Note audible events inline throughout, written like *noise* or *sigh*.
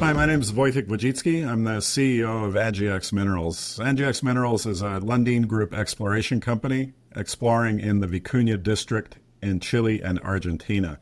Hi, my name is Wojtek Wodzicki. I'm the CEO of NGEx Minerals. NGEx Minerals is a Lundin Group exploration company exploring in the Vicuña district in Chile and Argentina.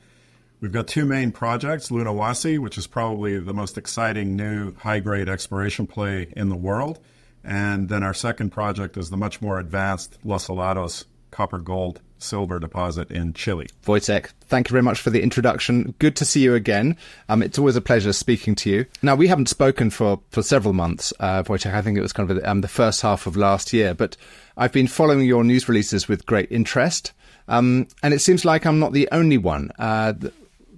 We've got two main projects Lunahuasi, which is probably the most exciting new high grade exploration play in the world. And then our second project is the much more advanced Los Helados copper gold silver deposit in Chile. Wojtek, thank you very much for the introduction. Good to see you again. Um, it's always a pleasure speaking to you. Now, we haven't spoken for, for several months, uh, Wojtek. I think it was kind of um, the first half of last year, but I've been following your news releases with great interest. Um, and it seems like I'm not the only one. Uh,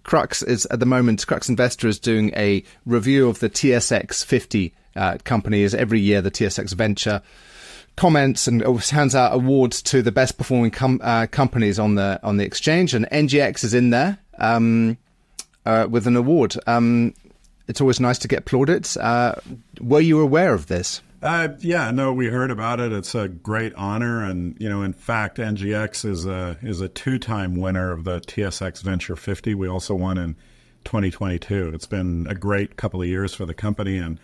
Crux is at the moment, Crux Investor is doing a review of the TSX 50 uh, companies every year, the TSX Venture comments and hands out awards to the best performing com- uh, companies on the on the exchange, and NGEx is in there um, uh, with an award. Um, it's always nice to get plaudits. Uh, were you aware of this? Uh, yeah, no, we heard about it. It's a great honor, and you know, in fact, NGEx is a is a two time winner of the TSX Venture 50. We also won in 2022. It's been a great couple of years for the company, and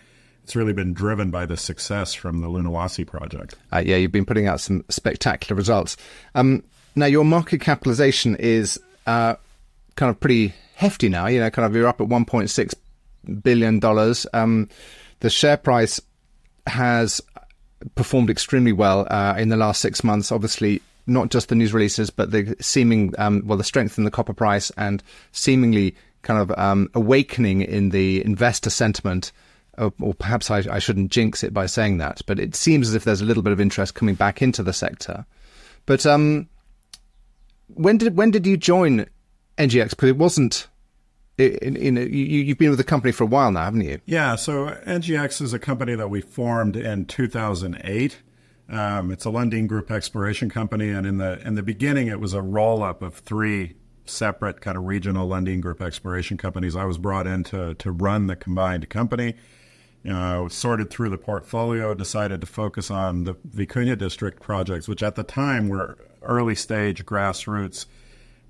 it's really been driven by the success from the Lunahuasi project. Uh, yeah, you've been putting out some spectacular results. Um, now, your market capitalization is uh, kind of pretty hefty now. You know, kind of you're up at 1.6 billion dollars. Um, the share price has performed extremely well uh, in the last six months. Obviously, not just the news releases, but the seeming um, well, the strength in the copper price and seemingly kind of um, awakening in the investor sentiment or, or perhaps I, I, shouldn't jinx it by saying that, but it seems as if there's a little bit of interest coming back into the sector. But um, when did when did you join NGEx? Because it wasn't. In, in, you, you've been with the company for a while now, haven't you? Yeah. So NGEx is a company that we formed in 2008. Um, it's a Lundin Group exploration company, and in the in the beginning, it was a roll up of three separate kind of regional Lundin Group exploration companies. I was brought in to to run the combined company know, sorted through the portfolio, decided to focus on the Vicuña District projects, which at the time were early stage grassroots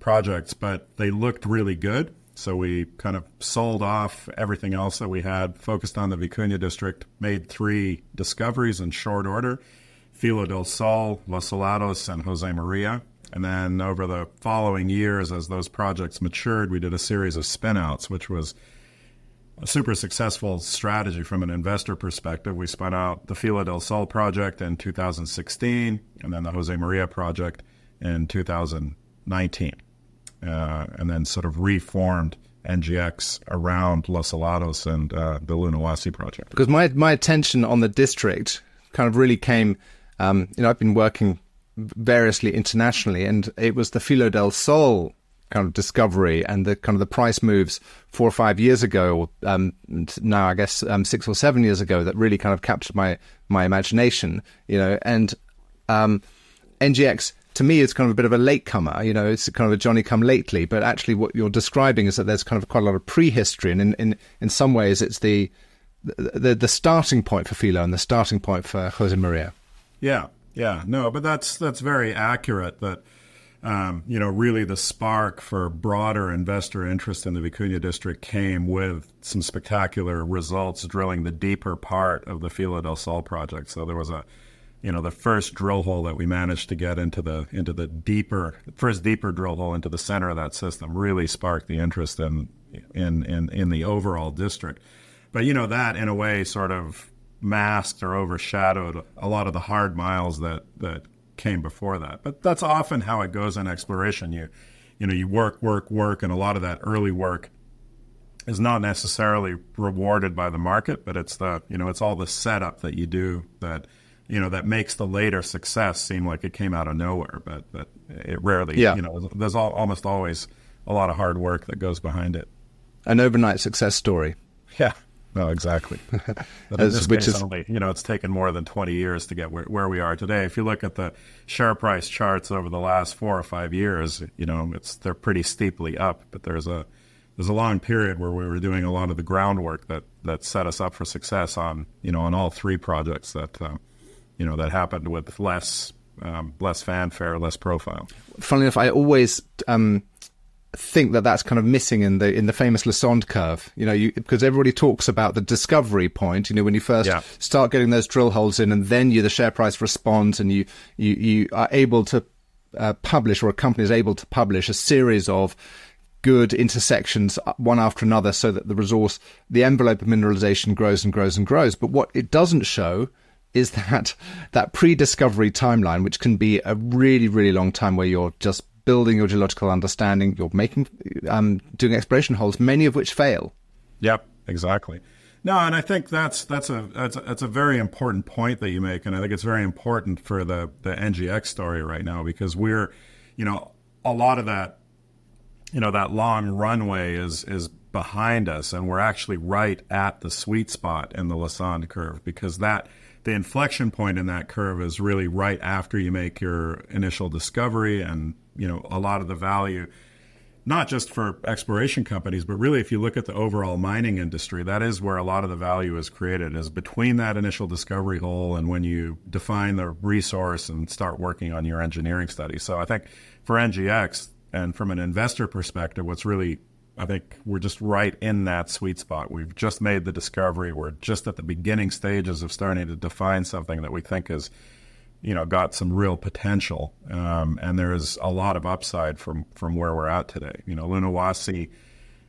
projects, but they looked really good. So we kind of sold off everything else that we had, focused on the Vicuña District, made three discoveries in short order Filo del Sol, Los Helados, and Jose Maria. And then over the following years, as those projects matured, we did a series of spinouts, which was a super successful strategy from an investor perspective. We spun out the Filo del Sol project in 2016 and then the Jose Maria project in 2019. Uh, and then sort of reformed NGEx around Los Helados and uh, the Lunahuasi project. Because my, my attention on the district kind of really came, um, you know, I've been working variously internationally, and it was the Filo del Sol kind of discovery and the kind of the price moves four or five years ago, um, now I guess um, six or seven years ago, that really kind of captured my my imagination. You know, and um, NGEx to me is kind of a bit of a latecomer. You know, it's kind of a Johnny come lately. But actually, what you're describing is that there's kind of quite a lot of prehistory, and in in, in some ways, it's the, the the starting point for Filo and the starting point for Jose Maria. Yeah, yeah, no, but that's that's very accurate. That um, you know, really the spark for broader investor interest in the Vicuña district came with some spectacular results drilling the deeper part of the Filo del Sol project. So there was a, you know, the first drill hole that we managed to get into the into the deeper first deeper drill hole into the center of that system really sparked the interest in in in, in the overall district. But you know that in a way sort of masked or overshadowed a lot of the hard miles that that came before that. But that's often how it goes in exploration. You, you know, you work, work, work, and a lot of that early work is not necessarily rewarded by the market, but it's the, you know, it's all the setup that you do that, you know, that makes the later success seem like it came out of nowhere. But, but it rarely, yeah. you know, there's all, almost always a lot of hard work that goes behind it. An overnight success story. Yeah. No, *laughs* exactly. *laughs* But in this case, is, only, you know, it's taken more than 20 years to get where, where we are today. If you look at the share price charts over the last four or five years, you know, it's they're pretty steeply up. But there's a there's a long period where we were doing a lot of the groundwork that that set us up for success on you know on all three projects that um, you know that happened with less um, less fanfare, less profile. Funnily enough, I always um, think that that's kind of missing in the in the famous Lassonde curve. You know, you, because everybody talks about the discovery point. You know, when you first yeah. start getting those drill holes in, and then you the share price responds, and you you you are able to uh, publish, or a company is able to publish a series of good intersections uh, one after another, so that the resource, the envelope of mineralization grows and grows and grows. But what it doesn't show is *laughs* that that pre-discovery timeline, which can be a really really long time, where you're just building your geological understanding. You're making, um, doing exploration holes, many of which fail. Yep, exactly. No, and I think that's that's a that's a, that's a very important point that you make, and I think it's very important for the the NGEx story right now because we're, you know, a lot of that, you know, that long runway is is behind us, and we're actually right at the sweet spot in the Lassonde curve because that the inflection point in that curve is really right after you make your initial discovery and you know a lot of the value not just for exploration companies but really if you look at the overall mining industry that is where a lot of the value is created is between that initial discovery hole and when you define the resource and start working on your engineering study so i think for ngx and from an investor perspective what's really I think we're just right in that sweet spot. We've just made the discovery. We're just at the beginning stages of starting to define something that we think is you know got some real potential, um, and there is a lot of upside from from where we're at today. You know, Lunahuasi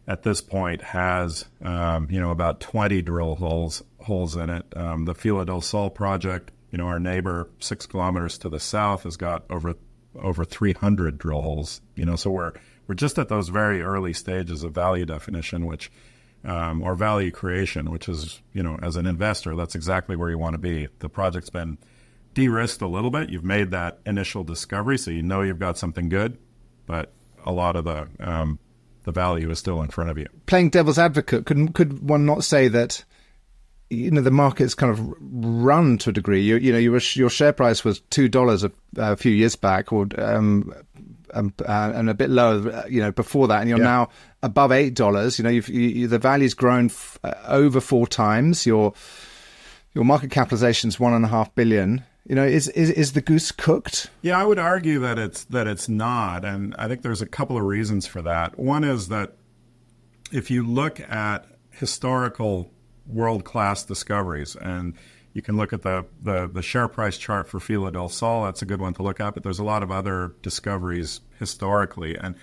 at this point has um, you know about 20 drill holes holes in it. Um, the Filo del Sol project, you know, our neighbor six kilometers to the south has got over over 300 drill holes. You know, so we're we're just at those very early stages of value definition, which um, or value creation, which is you know as an investor, that's exactly where you want to be. The project's been de-risked a little bit. You've made that initial discovery, so you know you've got something good, but a lot of the um, the value is still in front of you. Playing devil's advocate, could could one not say that? You know the market's kind of run to a degree. You, you know your your share price was two dollars a, a, few years back, or um, um, uh, and a bit lower, you know, before that, and you're yeah. now above eight dollars. You know, you've, you, the value's grown f- uh, over four times. Your your market capitalization is one and a half billion. You know, is, is is the goose cooked? Yeah, I would argue that it's that it's not, and I think there's a couple of reasons for that. One is that if you look at historical world class discoveries, and you can look at the, the, the share price chart for Filo del Sol, that's a good one to look at, but there's a lot of other discoveries historically. And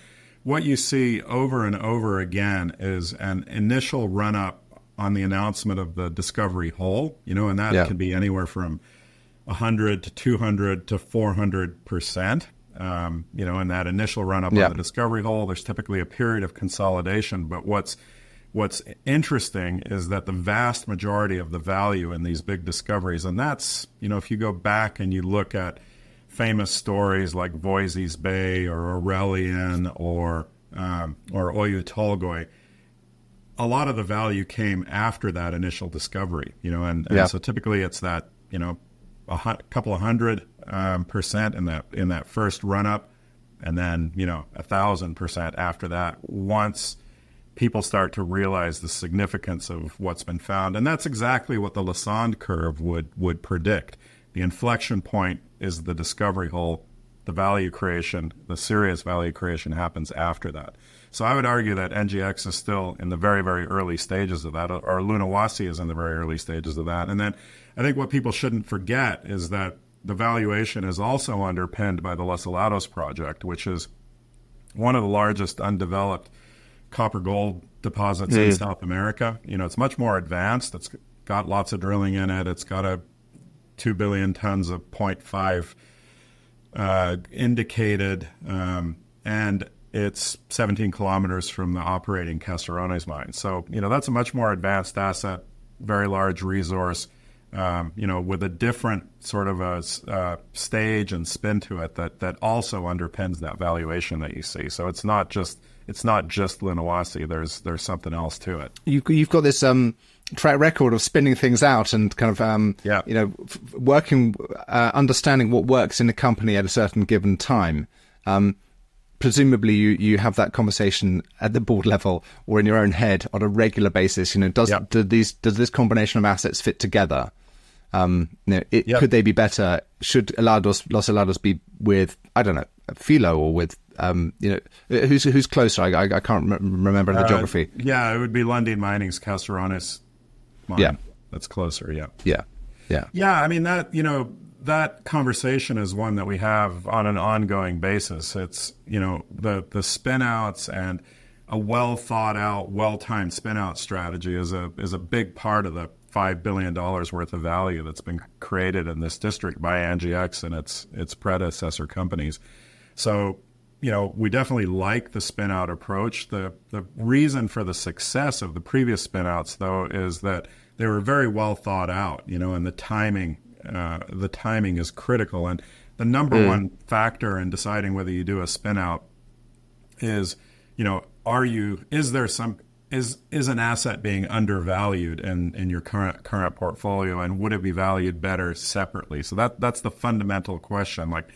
what you see over and over again is an initial run up on the announcement of the discovery hole, you know, and that yeah. can be anywhere from 100 to 200 to 400 percent. Um, you know, in that initial run up yeah. on the discovery hole, there's typically a period of consolidation. But what's what's interesting is that the vast majority of the value in these big discoveries, and that's you know, if you go back and you look at famous stories like Voisey's Bay or Aurelian or um, or Oyu Tolgoi, a lot of the value came after that initial discovery. You know, and, and yeah. so typically it's that you know a couple of hundred um, percent in that in that first run up, and then you know a thousand percent after that. Once people start to realize the significance of what's been found, and that's exactly what the Lassonde curve would would predict. The inflection point is the discovery hole. The value creation, the serious value creation, happens after that. So I would argue that NGEx is still in the very, very early stages of that, or Lunahuasi is in the very early stages of that. And then I think what people shouldn't forget is that the valuation is also underpinned by the Los Helados project, which is one of the largest undeveloped copper gold deposits in South America. You know, it's much more advanced. It's got lots of drilling in it. It's got a two billion tons of 0.5 uh, indicated, um, and it's 17 kilometers from the operating Caserones mine. So, you know, that's a much more advanced asset, very large resource um, you know, with a different sort of a uh, stage and spin to it that that also underpins that valuation that you see. So it's not just it's not just Lunahuasi. There's there's something else to it. You've you've got this um, track record of spinning things out and kind of um, yeah. you know f- working uh, understanding what works in a company at a certain given time. Um, presumably you, you have that conversation at the board level or in your own head on a regular basis. You know, does yep. do these does this combination of assets fit together? Um, you know, it, yep. Could they be better? Should Helados, Los Helados be with, I don't know, Filo or with um, you know, who's who's closer? I, I, I can't remember the uh, geography. Yeah, it would be Lundin Mining's Caserones mine. Yeah, that's closer. Yeah, yeah, yeah, yeah. I mean that you know that conversation is one that we have on an ongoing basis. It's you know the the spinouts and a well thought out, well timed spinout strategy is a is a big part of the five billion dollars worth of value that's been created in this district by NGEx and its its predecessor companies. So, you know, we definitely like the spinout approach. The the reason for the success of the previous spinouts, though, is that they were very well thought out. You know, and the timing uh, the timing is critical. And the number mm. one factor in deciding whether you do a spinout is, you know, are you is there some is is an asset being undervalued in, in your current current portfolio and would it be valued better separately? So that that's the fundamental question. Like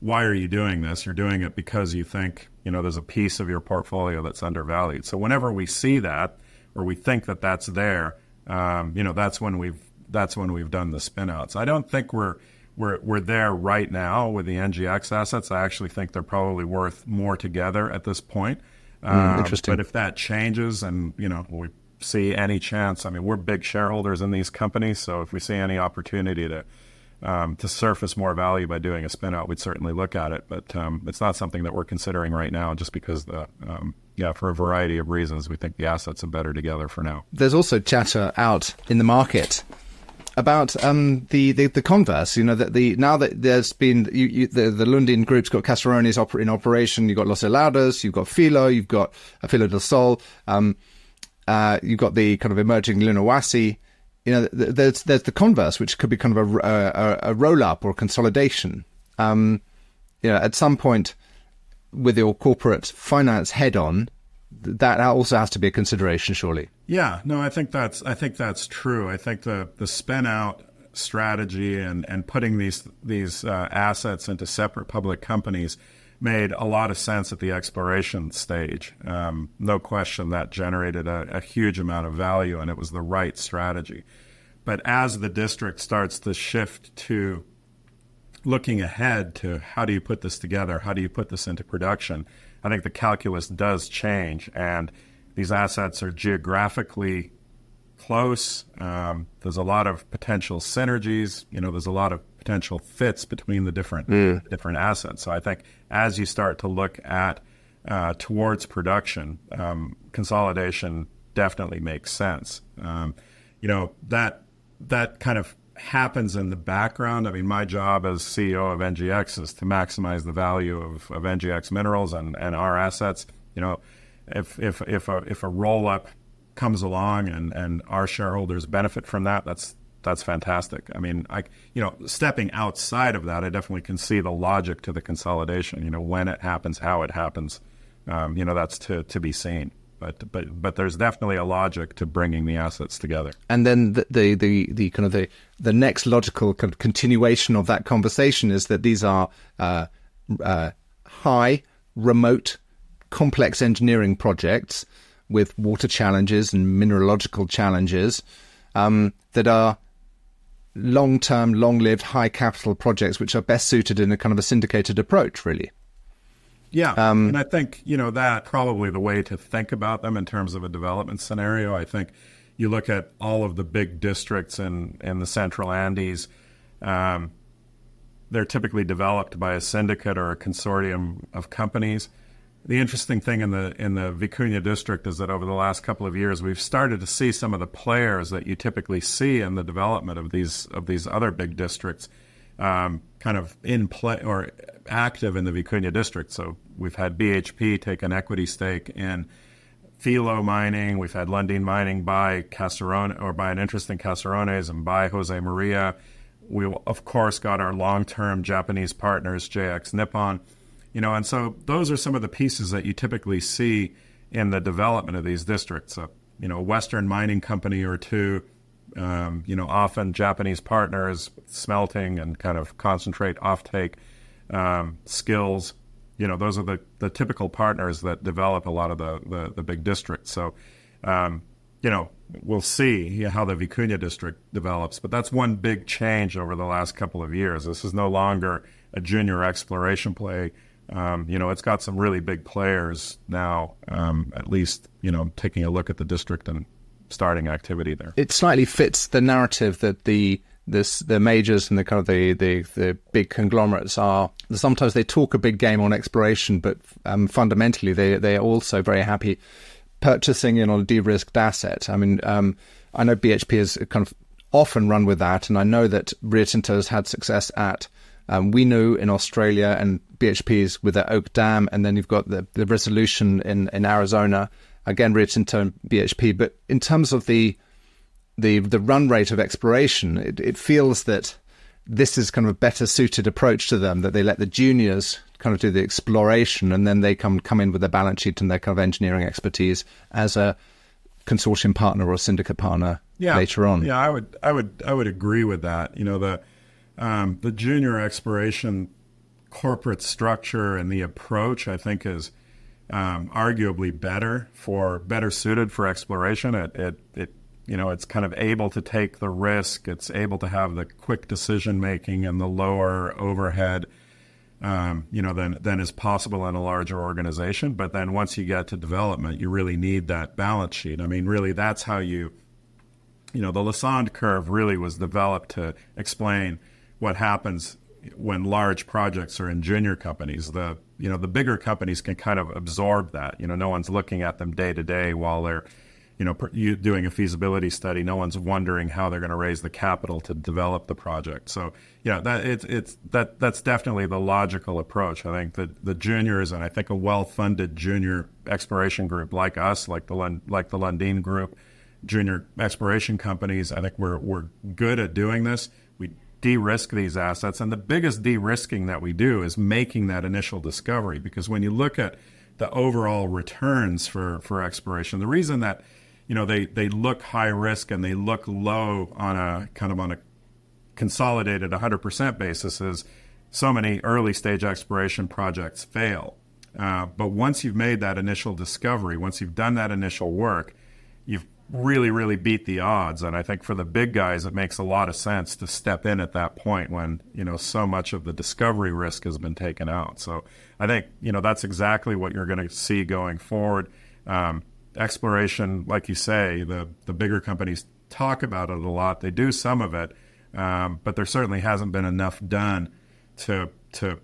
why are you doing this? You're doing it because you think, you know, there's a piece of your portfolio that's undervalued. So whenever we see that or we think that that's there, um, you know, that's when we've that's when we've done the spinouts. I don't think we're we're we're there right now with the NGEx assets. I actually think they're probably worth more together at this point. Mm, interesting. But if that changes, and you know we see any chance, I mean, we're big shareholders in these companies, so if we see any opportunity to um, to surface more value by doing a spinout, we'd certainly look at it. But um, it's not something that we're considering right now, just because the um, yeah, for a variety of reasons, we think the assets are better together for now. There's also chatter out in the market about um, the, the, the converse. You know that the now that there's been you, you, the the Lundin Group's got Caserones oper- in operation. You've got Los Helados, you've got Filo, you've got Filo del Sol. Um, uh, you've got the kind of emerging Lunahuasi. You know, there's there's the converse, which could be kind of a, a, a roll up or consolidation. Um, you know, at some point with your corporate finance head on, that also has to be a consideration, surely. Yeah, no, I think that's I think that's true. I think the the spin out strategy and and putting these these uh, assets into separate public companies made a lot of sense at the exploration stage. Um, no question that generated a, a huge amount of value, and it was the right strategy. But as the district starts to shift to looking ahead to how do you put this together, how do you put this into production, I think the calculus does change, and these assets are geographically close. Um, there's a lot of potential synergies. You know, there's a lot of potential fits between the different mm. different assets. So I think as you start to look at uh, towards production, um, consolidation definitely makes sense. Um, you know that that kind of happens in the background. I mean, my job as CEO of NGEx is to maximize the value of, of NGEx minerals and, and our assets. You know, if if if a if a roll up comes along and, and our shareholders benefit from that, that's that's fantastic. I mean, I you know, stepping outside of that, I definitely can see the logic to the consolidation. You know, when it happens, how it happens. Um, you know, that's to to be seen but but but there's definitely a logic to bringing the assets together. And then the the the, the kind of the the next logical kind of continuation of that conversation is that these are uh, uh, high, remote, complex engineering projects with water challenges and mineralogical challenges um, that are long-term, long-lived, high capital projects, which are best suited in a kind of a syndicated approach, really. Yeah. Um, and I think, you know, that probably the way to think about them in terms of a development scenario. I think you look at all of the big districts in, in the central Andes, um, they're typically developed by a syndicate or a consortium of companies. The interesting thing in the in the Vicuña district is that over the last couple of years, we've started to see some of the players that you typically see in the development of these of these other big districts um, kind of in play or active in the Vicuña district. So we've had BHP take an equity stake in Filo Mining. We've had Lundin Mining buy Caserones or buy an interest in Caserones and buy Jose Maria. We of course got our long-term Japanese partners, JX Nippon. You know, and so those are some of the pieces that you typically see in the development of these districts. Uh, you know, a Western mining company or two um, you know, often Japanese partners, smelting and kind of concentrate offtake um, skills. You know, those are the, the typical partners that develop a lot of the, the, the big districts. So, um, you know, we'll see how the Vicuña district develops. But that's one big change over the last couple of years. This is no longer a junior exploration play Um, you know, it's got some really big players now, um, at least, you know, taking a look at the district and starting activity there. It slightly fits the narrative that the this the majors and the kind of the, the, the big conglomerates are sometimes they talk a big game on exploration, but um, fundamentally they they are also very happy purchasing in on a de-risked asset. I mean, um, I know BHP has kind of often run with that, and I know that Rio Tinto has had success at um, Winu in Australia and BHP's with the Oak Dam, and then you've got the, the Resolution in, in Arizona. Again, Rio Tinto and BHP. But in terms of the the the run rate of exploration, it, it feels that this is kind of a better suited approach to them. That they let the juniors kind of do the exploration, and then they come come in with their balance sheet and their kind of engineering expertise as a consortium partner or syndicate partner yeah. later on. Yeah, I would I would I would agree with that. You know the um, the junior exploration corporate structure and the approach I think is um, arguably better for better suited for exploration. It, it it you know it's kind of able to take the risk. It's able to have the quick decision making and the lower overhead. Um, you know, than than is possible in a larger organization. But then once you get to development, you really need that balance sheet. I mean, really, that's how you, you know, the Lassonde curve really was developed to explain what happens when large projects are in junior companies. The you know the bigger companies can kind of absorb that. You know, no one's looking at them day to day while they're you know, you doing a feasibility study, no one's wondering how they're going to raise the capital to develop the project. So, yeah, that it's it's that that's definitely the logical approach. I think that the juniors and I think a well-funded junior exploration group like us, like the Lund, like the Lundin Group, junior exploration companies, I think we're we're good at doing this. We de-risk these assets, and the biggest de-risking that we do is making that initial discovery. Because when you look at the overall returns for for exploration, the reason that you know they they look high risk and they look low on a kind of on a consolidated 100% basis is so many early stage exploration projects fail. Uh, but once you've made that initial discovery, once you've done that initial work, you've really, really beat the odds. And I think for the big guys, it makes a lot of sense to step in at that point when you know so much of the discovery risk has been taken out. So I think you know that's exactly what you're going to see going forward. Um, exploration, like you say, the the bigger companies talk about it a lot. They do some of it, um, but there certainly hasn't been enough done to to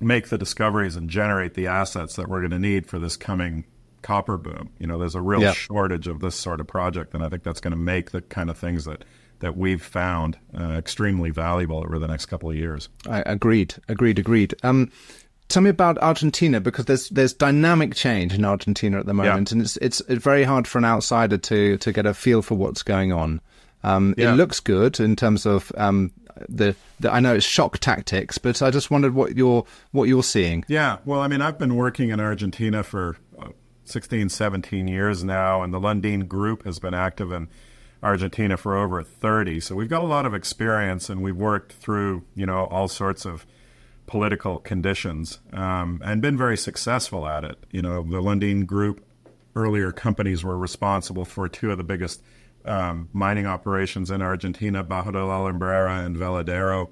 make the discoveries and generate the assets that we're going to need for this coming copper boom. You know, there's a real shortage of this sort of project, and I think that's going to make the kind of things that that we've found uh, extremely valuable over the next couple of years. I agreed, agreed, agreed. Um, Tell me about Argentina because there's there's dynamic change in Argentina at the moment, yeah. and it's, it's, it's very hard for an outsider to to get a feel for what's going on. Um, yeah. It looks good in terms of um, the, the, I know it's shock tactics, but I just wondered what you're what you're seeing. Yeah, well, I mean, I've been working in Argentina for uh, 16, 17 years now, and the Lundin Group has been active in Argentina for over 30. So we've got a lot of experience, and we've worked through you know all sorts of political conditions um, and been very successful at it. You know, the Lundin Group, earlier companies were responsible for two of the biggest um, mining operations in Argentina, Bajo de la Alumbrera and Veladero.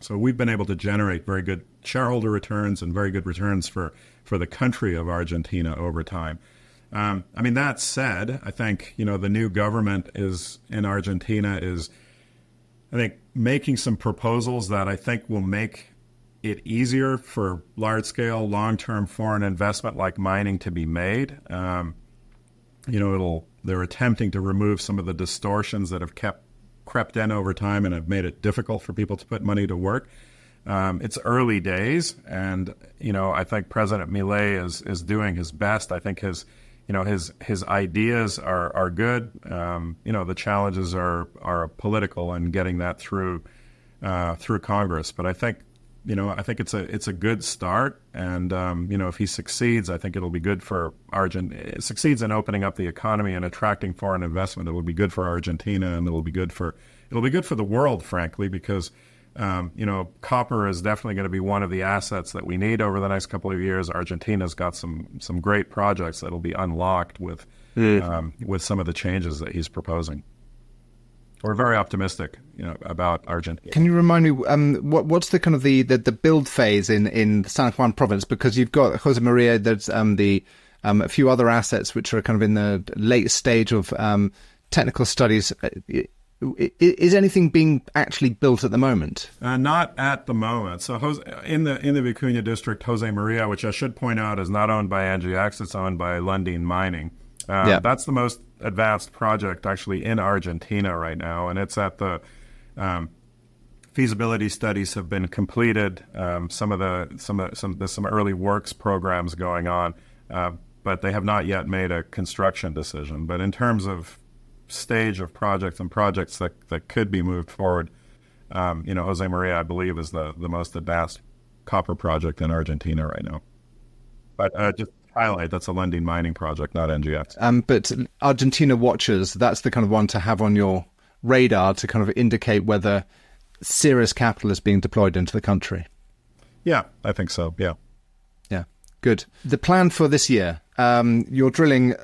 So we've been able to generate very good shareholder returns and very good returns for, for the country of Argentina over time. Um, I mean, that said, I think, you know, the new government is in Argentina is, I think, making some proposals that I think will make it easier for large scale, long term foreign investment like mining to be made. Um, you know, it'll they're attempting to remove some of the distortions that have kept crept in over time and have made it difficult for people to put money to work. Um, it's early days, and you know, I think President Milei is is doing his best. I think his you know his his ideas are are good. Um, you know, the challenges are are political and getting that through uh, through Congress. But I think you know, I think it's a it's a good start, and um, you know, if he succeeds, I think it'll be good for Argentina. Succeeds in opening up the economy and attracting foreign investment. It will be good for Argentina, and it'll be good for it'll be good for the world, frankly, because um, you know, copper is definitely going to be one of the assets that we need over the next couple of years. Argentina's got some some great projects that'll be unlocked with mm. um, with some of the changes that he's proposing. We're very optimistic, you know, about Argentina. Can you remind me um, what, what's the kind of the, the, the, build phase in, in San Juan province? Because you've got Jose Maria, there's um, the um, a few other assets which are kind of in the late stage of um, technical studies. Uh, is anything being actually built at the moment? Uh, not at the moment. So Jose, in the in the Vicuña district, Jose Maria, which I should point out is not owned by NGEx, it's owned by Lundin Mining. Uh, yeah. That's the most advanced project actually in Argentina right now, and it's at the um, feasibility studies have been completed. Um, some of the some some there's some early works programs going on, uh, but they have not yet made a construction decision. But in terms of stage of projects and projects that, that could be moved forward. Um, you know, Jose Maria, I believe, is the, the most advanced copper project in Argentina right now. But uh, just highlight that's a Lundin mining project, not NGEx. Um, but Argentina watchers, that's the kind of one to have on your radar to kind of indicate whether serious capital is being deployed into the country. Yeah, I think so. Yeah. Yeah. Good. The plan for this year, um, you're drilling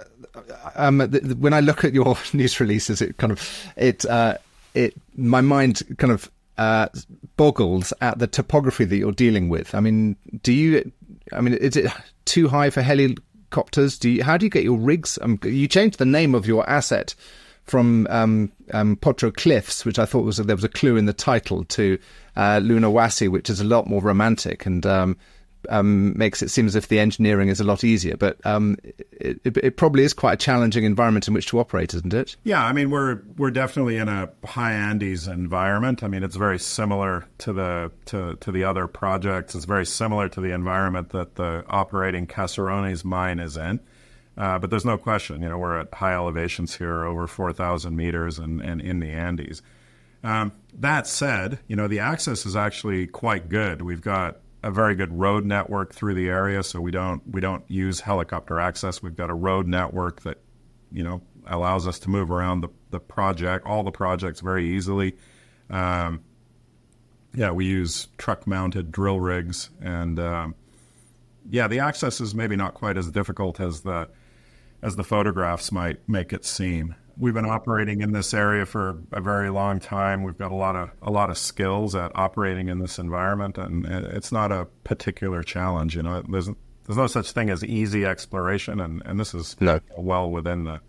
um, the, the, when I look at your *laughs* news releases, it kind of it uh, it my mind kind of uh, boggles at the topography that you're dealing with. I mean, do you? I mean, is it too high for helicopters? Do you? How do you get your rigs? Um, you changed the name of your asset from um, um, Potro Cliffs, which I thought was there was a clue in the title, to uh, Lunahuasi, which is a lot more romantic and um, um, makes it seem as if the engineering is a lot easier. But um, it, it, probably is quite a challenging environment in which to operate, isn't it? Yeah, I mean we're we're definitely in a high Andes environment. I mean it's very similar to the to, to the other projects. It's very similar to the environment that the operating Caserones mine is in. Uh, but there's no question, you know, we're at high elevations here, over 4,000 meters, and, and in the Andes. Um, that said, you know, the access is actually quite good. We've got a very good road network through the area, so we don't we don't use helicopter access. We've got a road network that you know allows us to move around the, the project, all the projects very easily. Um, yeah, we use truck mounted drill rigs, and um, yeah, the access is maybe not quite as difficult as the as the photographs might make it seem we've been operating in this area for a very long time. We've got a lot of a lot of skills at operating in this environment, and it's not a particular challenge. You know, there's there's no such thing as easy exploration, and, and this is no. well within the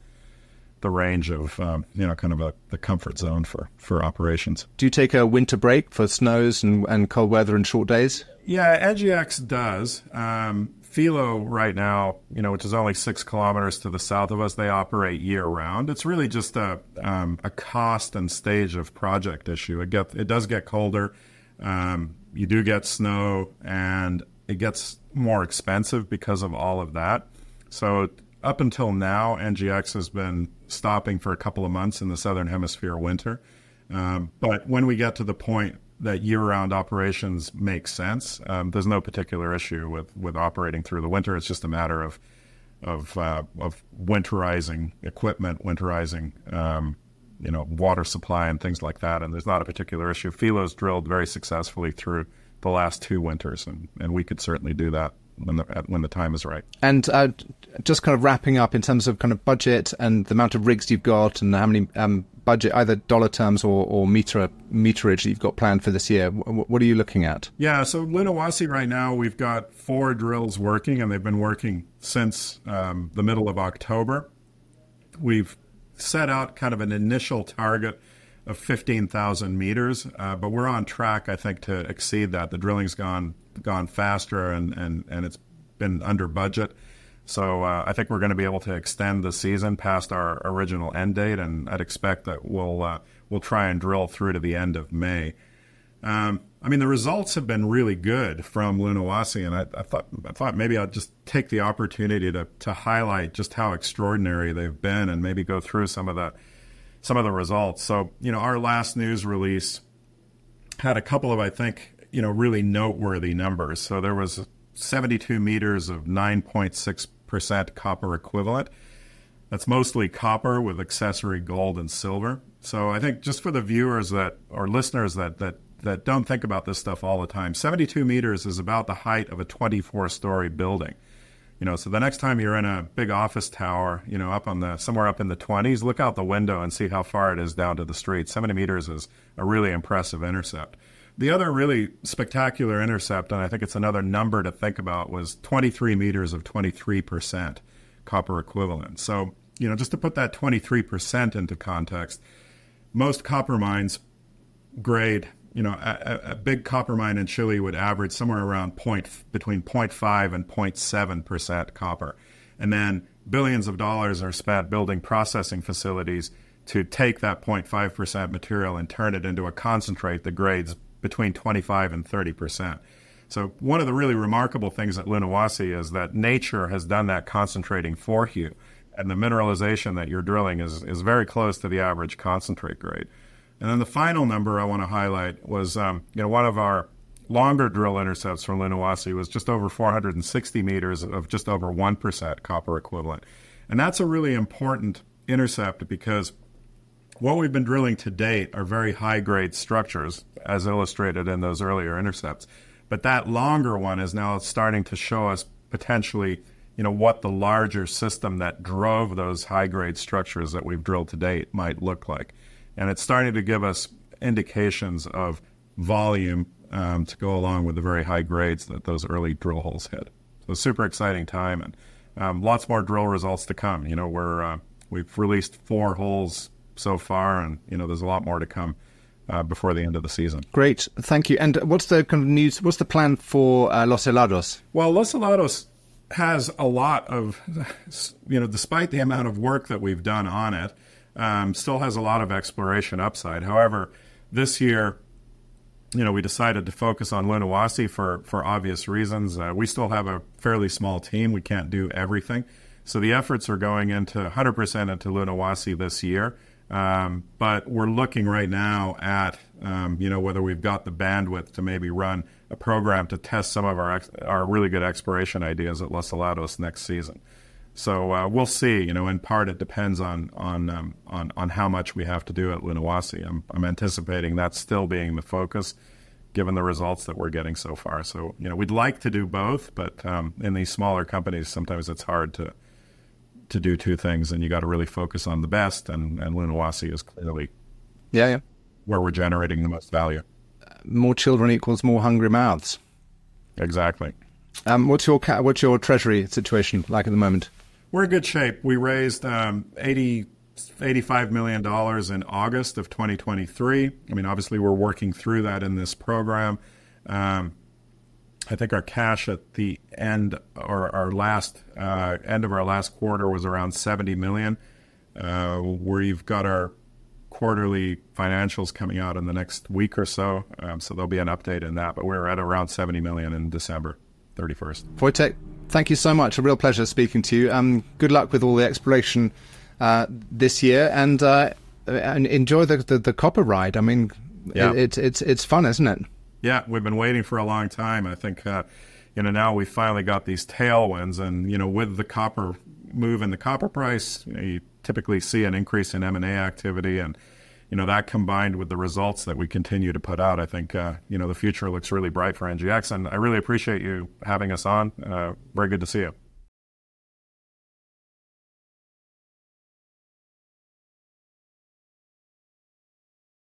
the range of um, you know kind of a, the comfort zone for for operations. Do you take a winter break for snows and, and cold weather and short days? Yeah, NGEx does. Um, Filo right now, you know, which is only six kilometers to the south of us, they operate year round. It's really just a um, a cost and stage of project issue. It get it does get colder. Um, you do get snow, and it gets more expensive because of all of that. So up until now, NGEx has been stopping for a couple of months in the southern hemisphere winter. Um, but when we get to the point that year-round operations make sense. Um, there's no particular issue with, with operating through the winter. It's just a matter of of uh, of winterizing equipment, winterizing um, you know water supply and things like that. And there's not a particular issue. Filo's drilled very successfully through the last two winters, and, and we could certainly do that when the when the time is right. And uh, just kind of wrapping up in terms of kind of budget and the amount of rigs you've got and how many um, budget, either dollar terms or, or meter meterage that you've got planned for this year. W- what are you looking at? Yeah, so Lunahuasi right now we've got four drills working, and they've been working since um, the middle of October. We've set out kind of an initial target of 15,000 meters, uh, but we're on track, I think, to exceed that. The drilling's gone gone faster, and, and, and it's been under budget. So uh, I think we're going to be able to extend the season past our original end date, and I'd expect that we'll uh, we'll try and drill through to the end of May. Um, I mean, the results have been really good from Lunahuasi, and I, I, thought I thought maybe I'd just take the opportunity to to highlight just how extraordinary they've been, and maybe go through some of the some of the results. So you know, our last news release had a couple of I think you know really noteworthy numbers. So there was 72 meters of 9.6 percent copper equivalent. That's mostly copper with accessory gold and silver. So I think just for the viewers that or listeners that that that don't think about this stuff all the time, 72 meters is about the height of a 24 story building. You know, so the next time you're in a big office tower, you know, up on the somewhere up in the 20s, look out the window and see how far it is down to the street. 70 meters is a really impressive intercept. The other really spectacular intercept, and I think it's another number to think about, was 23 meters of 23% copper equivalent. So, you know, just to put that 23% into context, most copper mines grade, you know, a, a, big copper mine in Chile would average somewhere around point between 0.5 and 0.7 percent copper, and then billions of dollars are spent building processing facilities to take that 0.5 percent material and turn it into a concentrate that grades between 25 and 30 percent. So one of the really remarkable things at Lunahuasi is that nature has done that concentrating for you, and the mineralization that you're drilling is is very close to the average concentrate grade. And then the final number I want to highlight was, um, you know, one of our longer drill intercepts from Lunahuasi was just over 460 meters of just over 1% copper equivalent. And that's a really important intercept because what we've been drilling to date are very high grade structures, as illustrated in those earlier intercepts. But that longer one is now starting to show us potentially, you know, what the larger system that drove those high grade structures that we've drilled to date might look like and it's starting to give us indications of volume um, to go along with the very high grades that those early drill holes hit. So super exciting time, and um, lots more drill results to come. You know, we're uh, we've released four holes so far, and you know, there's a lot more to come. Uh, before the end of the season. Great, thank you. And what's the kind of news? What's the plan for uh, Los Helados? Well, Los Helados has a lot of, you know, despite the amount of work that we've done on it, um, still has a lot of exploration upside. However, this year, you know, we decided to focus on Lunahuasi for, for obvious reasons. Uh, we still have a fairly small team. We can't do everything. So the efforts are going into 100% into Lunahuasi this year. Um, but we're looking right now at, um, you know, whether we've got the bandwidth to maybe run a program to test some of our, ex- our really good exploration ideas at Los Helados next season. So uh, we'll see. You know, in part it depends on on um, on on how much we have to do at Lunahuasi. I'm I'm anticipating that still being the focus, given the results that we're getting so far. So you know, we'd like to do both, but um, in these smaller companies, sometimes it's hard to to do two things, and you got to really focus on the best. And and Lunahuasi is clearly, yeah, yeah, where we're generating the most value. more children equals more hungry mouths. Exactly. Um, what's your what's your treasury situation like at the moment? we're in good shape. We raised um, 80, $85 million in August of 2023. I mean, obviously, we're working through that in this program. Um, I think our cash at the end or our last uh, end of our last quarter was around 70 million. Uh, we've got our quarterly financials coming out in the next week or so, um, so there'll be an update in that. But we're at around 70 million in December 31st. Wojtek, thank you so much. A real pleasure speaking to you. Um, good luck with all the exploration uh, this year, and uh, and enjoy the, the, the copper ride. I mean, yeah. it, it's it's it's fun, isn't it? Yeah, we've been waiting for a long time. I think uh, you know now we finally got these tailwinds, and you know with the copper move in the copper price, you, know, you typically see an increase in M and A activity and you know that combined with the results that we continue to put out, I think uh, you know the future looks really bright for NGEx, and I really appreciate you having us on. Uh, very good to see you.